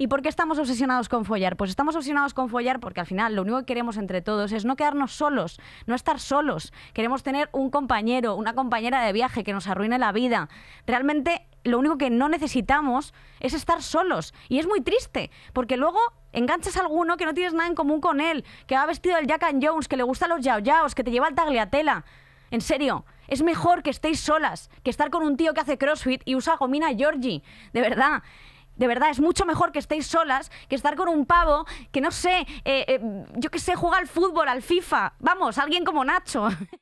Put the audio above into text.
¿Y por qué estamos obsesionados con follar? Pues estamos obsesionados con follar porque al final lo único que queremos entre todos es no quedarnos solos, no estar solos. Queremos tener un compañero, una compañera de viaje que nos arruine la vida. Realmente lo único que no necesitamos es estar solos. Y es muy triste, porque luego enganchas a alguno que no tienes nada en común con él, que va vestido del Jack and Jones, que le gustan los yao yaos, que te lleva al tagliatela. En serio, es mejor que estéis solas que estar con un tío que hace crossfit y usa gomina Georgie. De verdad. De verdad, es mucho mejor que estéis solas que estar con un pavo que no sé, eh, eh, yo que sé, juega al fútbol, al FIFA. Vamos, alguien como Nacho.